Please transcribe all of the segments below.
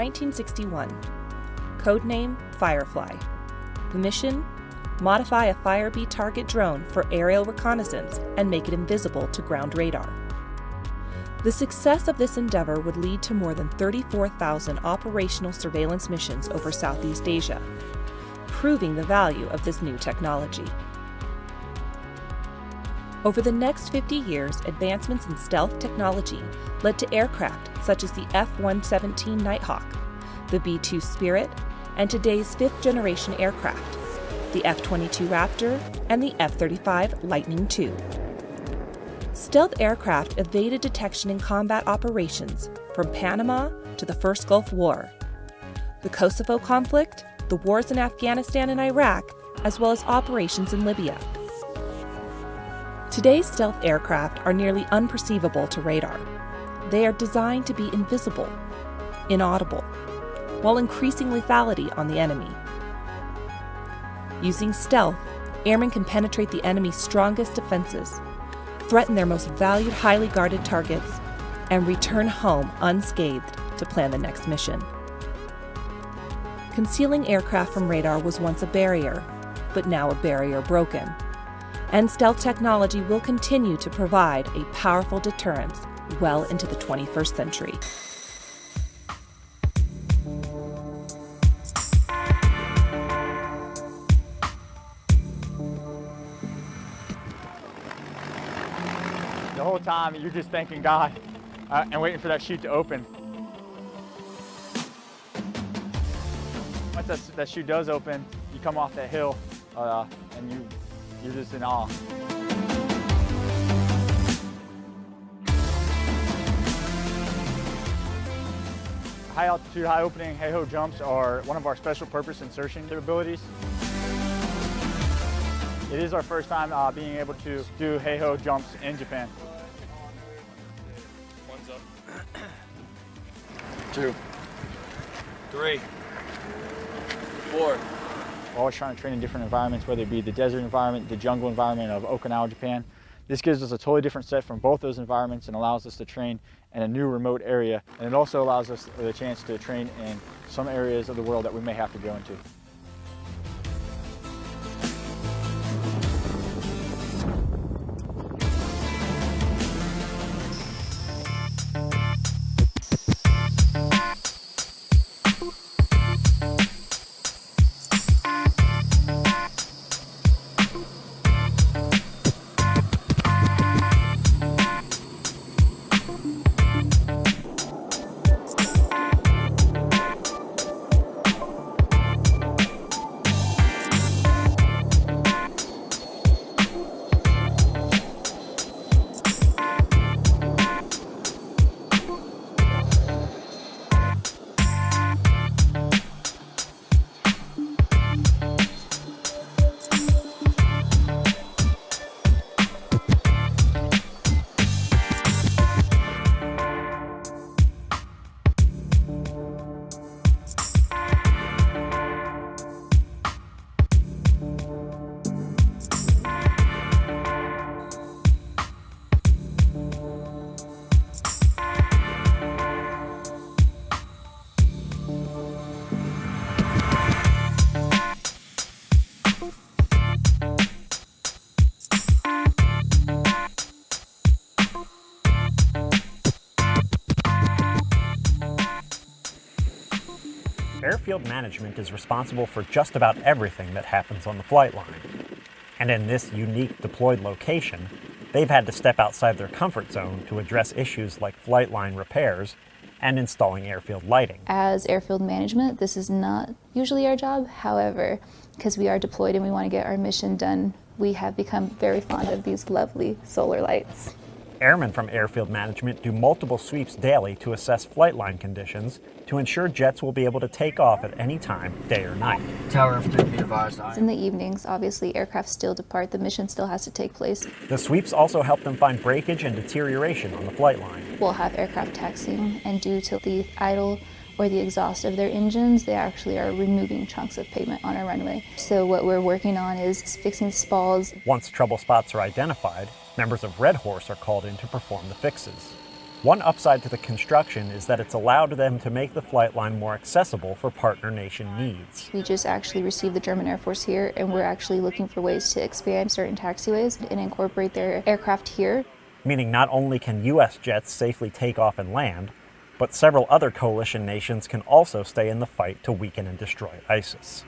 1961. Codename Firefly. The mission modify a Firebee target drone for aerial reconnaissance and make it invisible to ground radar. The success of this endeavor would lead to more than 34,000 operational surveillance missions over Southeast Asia, proving the value of this new technology. Over the next 50 years, advancements in stealth technology led to aircraft such as the F 117 Nighthawk, the B 2 Spirit, and today's fifth generation aircraft, the F 22 Raptor and the F 35 Lightning II. Stealth aircraft evaded detection in combat operations from Panama to the First Gulf War, the Kosovo conflict, the wars in Afghanistan and Iraq, as well as operations in Libya. Today's stealth aircraft are nearly unperceivable to radar. They are designed to be invisible, inaudible, while increasing lethality on the enemy. Using stealth, airmen can penetrate the enemy's strongest defenses, threaten their most valued highly guarded targets, and return home unscathed to plan the next mission. Concealing aircraft from radar was once a barrier, but now a barrier broken and stealth technology will continue to provide a powerful deterrence well into the 21st century. The whole time you're just thanking God uh, and waiting for that chute to open. Once that, that chute does open, you come off that hill uh, and you you're just in awe. High altitude, high opening HAHO jumps are one of our special purpose insertion capabilities. It is our first time uh, being able to do HAHO jumps in Japan. One's up. Two. Three. Four. We're always trying to train in different environments, whether it be the desert environment, the jungle environment of Okinawa, Japan. This gives us a totally different set from both those environments and allows us to train in a new remote area. And it also allows us the chance to train in some areas of the world that we may have to go into. Airfield management is responsible for just about everything that happens on the flight line. And in this unique deployed location, they've had to step outside their comfort zone to address issues like flight line repairs and installing airfield lighting. As airfield management, this is not usually our job. However, because we are deployed and we want to get our mission done, we have become very fond of these lovely solar lights. Airmen from Airfield Management do multiple sweeps daily to assess flight line conditions to ensure jets will be able to take off at any time, day or night. Tower of 3 be advised. In the evenings, obviously, aircraft still depart, the mission still has to take place. The sweeps also help them find breakage and deterioration on the flight line. We'll have aircraft taxiing, and due to the idle or the exhaust of their engines, they actually are removing chunks of pavement on our runway. So what we're working on is fixing spalls. Once trouble spots are identified, members of Red Horse are called in to perform the fixes. One upside to the construction is that it's allowed them to make the flight line more accessible for partner nation needs. We just actually received the German Air Force here, and we're actually looking for ways to expand certain taxiways and incorporate their aircraft here. Meaning not only can U.S. jets safely take off and land, but several other coalition nations can also stay in the fight to weaken and destroy ISIS.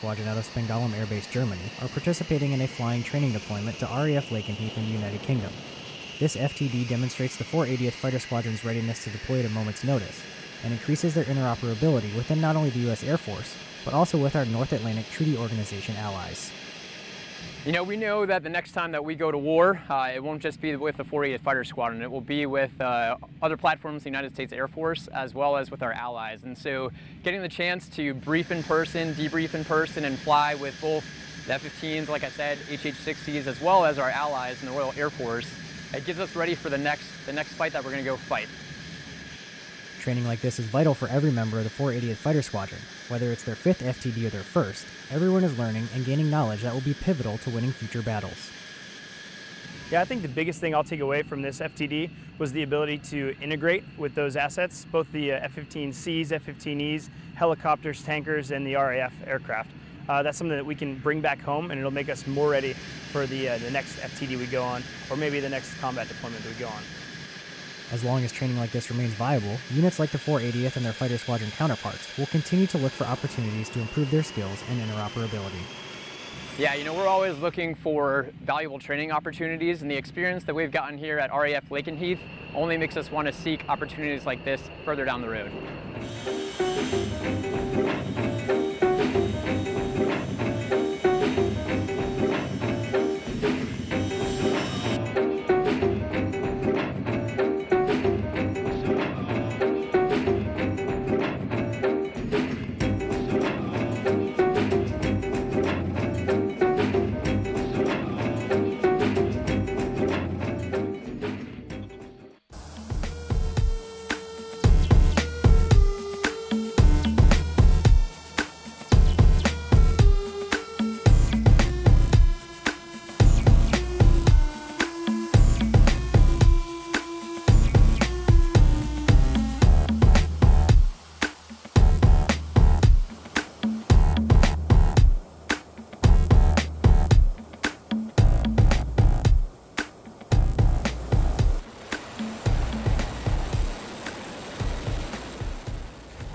Squadron out of Spangdahlem Air Base, Germany, are participating in a flying training deployment to RAF Lakenheath in the United Kingdom. This FTD demonstrates the 480th Fighter Squadron's readiness to deploy at a moment's notice, and increases their interoperability within not only the U.S. Air Force, but also with our North Atlantic Treaty Organization allies. You know, we know that the next time that we go to war, uh, it won't just be with the 480th Fighter Squadron. It will be with uh, other platforms, the United States Air Force, as well as with our allies. And so getting the chance to brief in person, debrief in person, and fly with both the F-15s, like I said, HH-60s, as well as our allies in the Royal Air Force, it gets us ready for the next, the next fight that we're going to go fight. Training like this is vital for every member of the 480th Fighter Squadron. Whether it's their fifth FTD or their first, everyone is learning and gaining knowledge that will be pivotal to winning future battles. Yeah, I think the biggest thing I'll take away from this FTD was the ability to integrate with those assets, both the uh, F-15Cs, F-15Es, helicopters, tankers, and the RAF aircraft. Uh, that's something that we can bring back home, and it'll make us more ready for the, uh, the next FTD we go on, or maybe the next combat deployment we go on. As long as training like this remains viable, units like the 480th and their fighter squadron counterparts will continue to look for opportunities to improve their skills and interoperability. Yeah, you know, we're always looking for valuable training opportunities, and the experience that we've gotten here at RAF Lakenheath only makes us want to seek opportunities like this further down the road.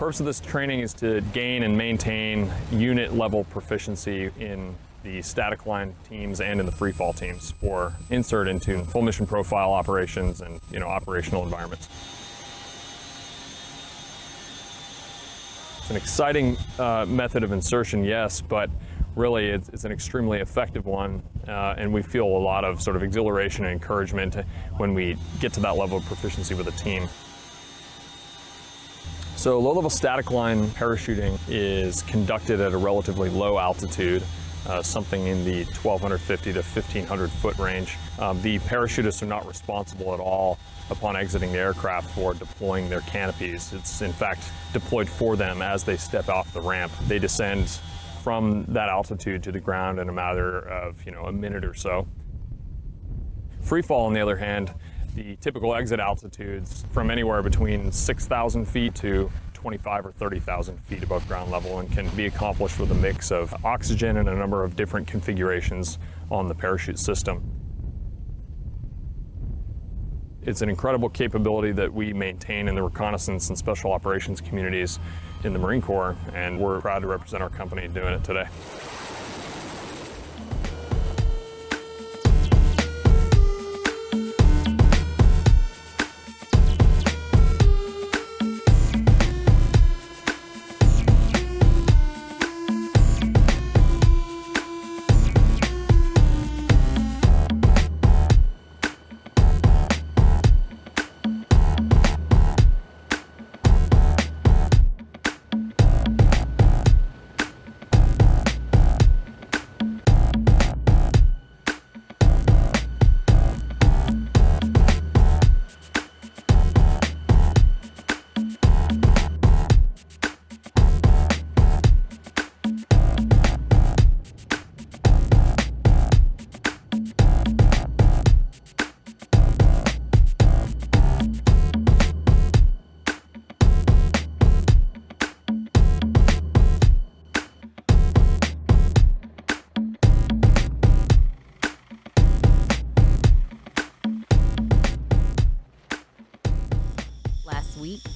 Purpose of this training is to gain and maintain unit level proficiency in the static line teams and in the free fall teams for insert into full mission profile operations and you know operational environments. It's an exciting uh, method of insertion, yes, but really it's, it's an extremely effective one, uh, and we feel a lot of sort of exhilaration and encouragement when we get to that level of proficiency with a team. So low-level static line parachuting is conducted at a relatively low altitude, uh, something in the 1250 to 1500 foot range. Um, the parachutists are not responsible at all upon exiting the aircraft for deploying their canopies. It's in fact deployed for them as they step off the ramp. They descend from that altitude to the ground in a matter of you know a minute or so. Free fall, on the other hand, the typical exit altitudes from anywhere between 6,000 feet to 25 or 30,000 feet above ground level and can be accomplished with a mix of oxygen and a number of different configurations on the parachute system. It's an incredible capability that we maintain in the reconnaissance and special operations communities in the Marine Corps, and we're proud to represent our company doing it today.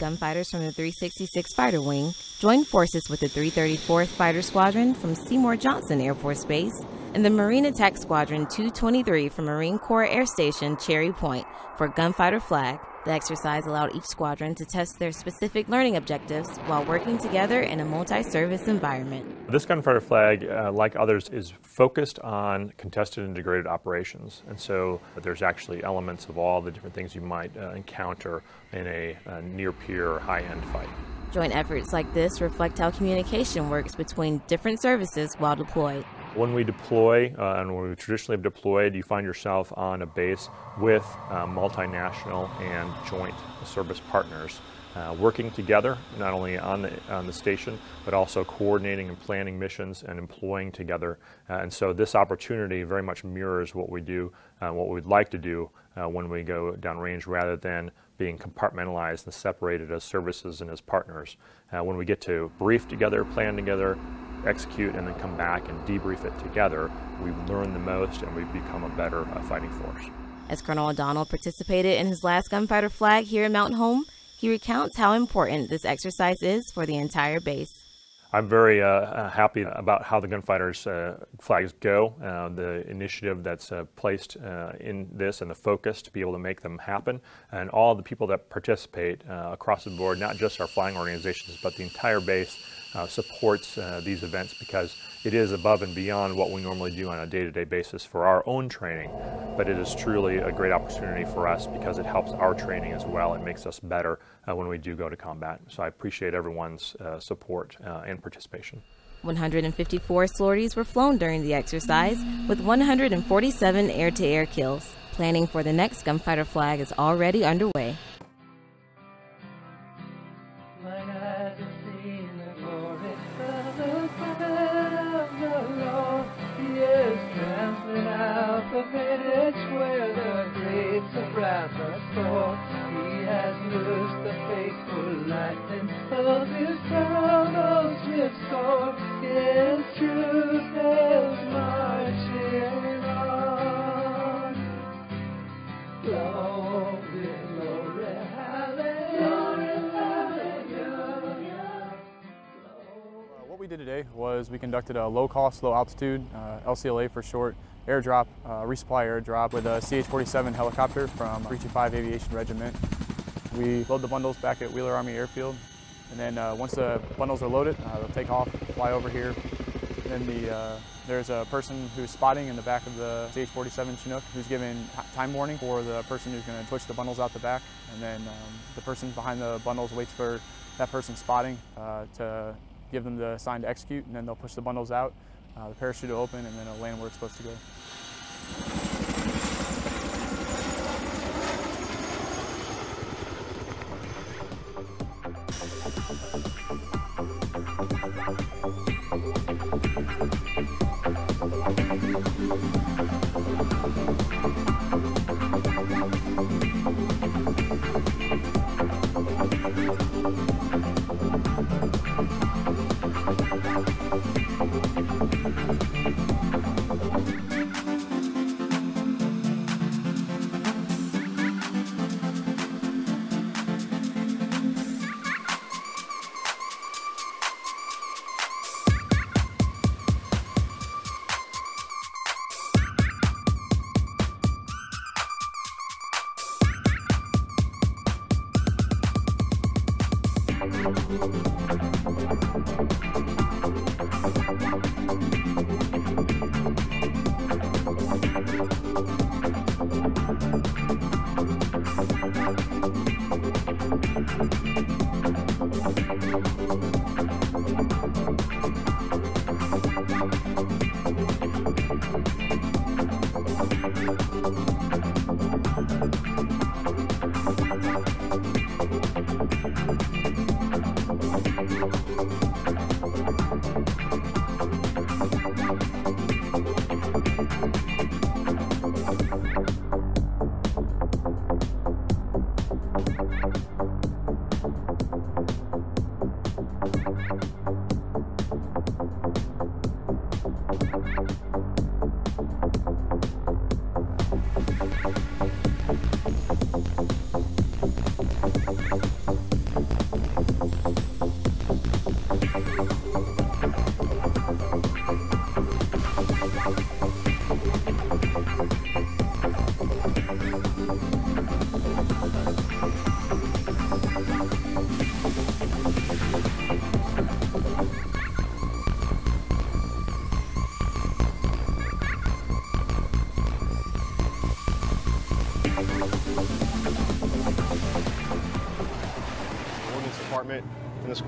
Gunfighters from the 366 Fighter Wing joined forces with the 334th Fighter Squadron from Seymour Johnson Air Force Base and the Marine Attack Squadron 223 from Marine Corps Air Station Cherry Point for Gunfighter Flag. The exercise allowed each squadron to test their specific learning objectives while working together in a multi service environment. This gunfighter flag, uh, like others, is focused on contested integrated operations. And so there's actually elements of all the different things you might uh, encounter in a, a near peer or high end fight. Joint efforts like this reflect how communication works between different services while deployed. When we deploy, uh, and when we traditionally have deployed, you find yourself on a base with uh, multinational and joint service partners. Uh, working together, not only on the, on the station, but also coordinating and planning missions and employing together. Uh, and so this opportunity very much mirrors what we do, uh, what we'd like to do uh, when we go downrange rather than being compartmentalized and separated as services and as partners. Uh, when we get to brief together, plan together, execute, and then come back and debrief it together, we learn the most and we become a better uh, fighting force. As Colonel O'Donnell participated in his last gunfighter flag here in Mountain Home, he recounts how important this exercise is for the entire base. I'm very uh, uh, happy about how the gunfighters uh, flags go, uh, the initiative that's uh, placed uh, in this and the focus to be able to make them happen, and all the people that participate across the board, not just our flying organizations, but the entire base supports these events because it is above and beyond what we normally do on a day-to-day basis for our own training, but it is truly a great opportunity for us because it helps our training as well. It makes us better uh, when we do go to combat. So I appreciate everyone's uh, support uh, and participation. 154 sorties were flown during the exercise, with 147 air-to-air kills. Planning for the next gunfighter flag is already underway. Was we conducted a low-cost, low-altitude, uh, LCLA for short, airdrop, uh, resupply airdrop with a CH-47 helicopter from 325 Aviation Regiment. We load the bundles back at Wheeler Army Airfield, and then uh, once the bundles are loaded, uh, they'll take off, fly over here. Then the, uh, there's a person who's spotting in the back of the CH-47 Chinook who's giving time warning for the person who's going to push the bundles out the back. And then um, the person behind the bundles waits for that person spotting uh, to give them the sign to execute, and then they'll push the bundles out, uh, the parachute will open, and then it'll land where it's supposed to go.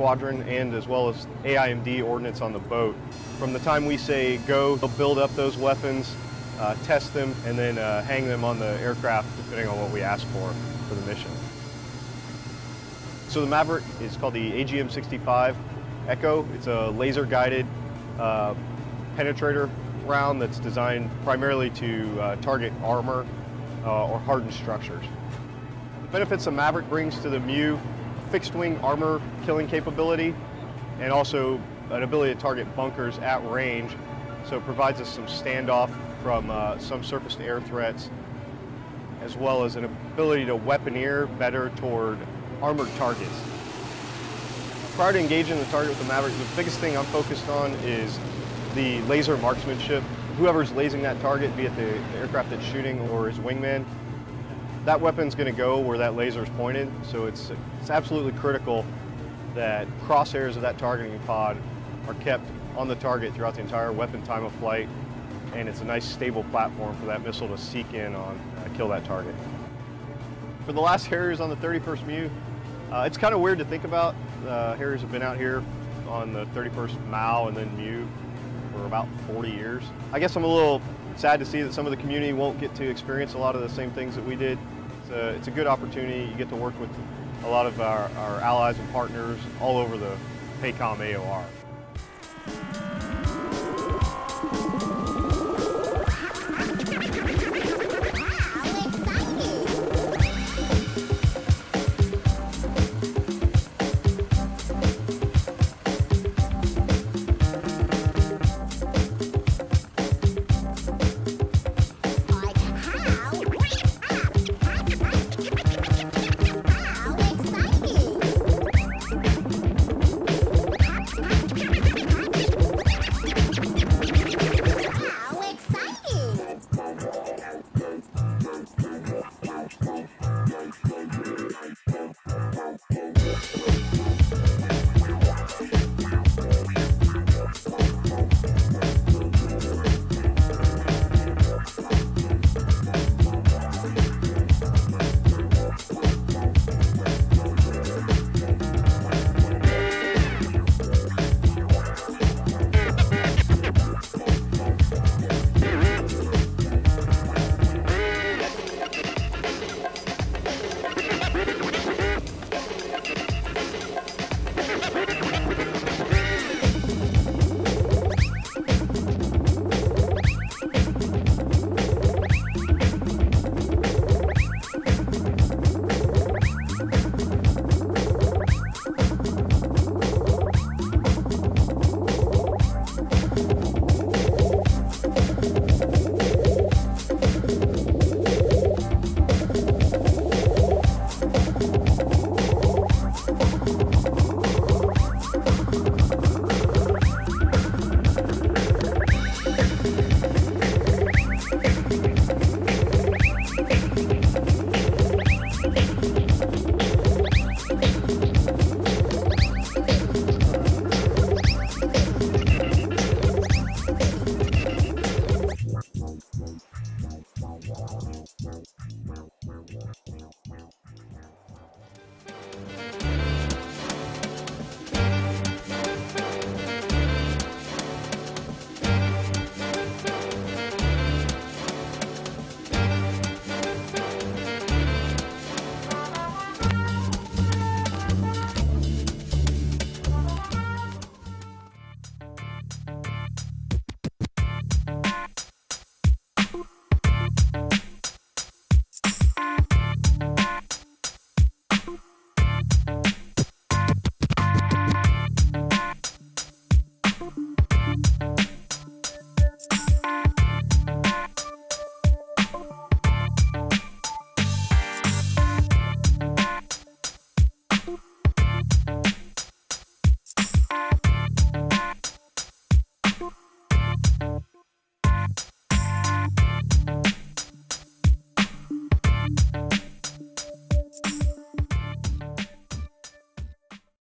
Squadron and as well as AIMD ordnance on the boat. From the time we say go, they'll build up those weapons, uh, test them, and then uh, hang them on the aircraft depending on what we ask for for the mission. So the Maverick is called the AGM-65 Echo. It's a laser-guided uh, penetrator round that's designed primarily to uh, target armor uh, or hardened structures. The benefits the Maverick brings to the MEU, fixed wing armor killing capability, and also an ability to target bunkers at range. So it provides us some standoff from uh, some surface to air threats, as well as an ability to weaponeer better toward armored targets. Prior to engaging the target with the Maverick, the biggest thing I'm focused on is the laser marksmanship. Whoever's lasing that target, be it the, the aircraft that's shooting or his wingman, that weapon's going to go where that laser is pointed. So it's, it's absolutely critical that crosshairs of that targeting pod are kept on the target throughout the entire weapon time of flight, and it's a nice stable platform for that missile to seek in on, uh, kill that target. For the last Harriers on the 31st MEU, uh, it's kind of weird to think about. Uh, Harriers have been out here on the 31st MAU and then MEU for about 40 years. I guess I'm a little sad to see that some of the community won't get to experience a lot of the same things that we did. It's a, it's a good opportunity. You get to work with a lot of our, our allies and partners all over the PACOM AOR.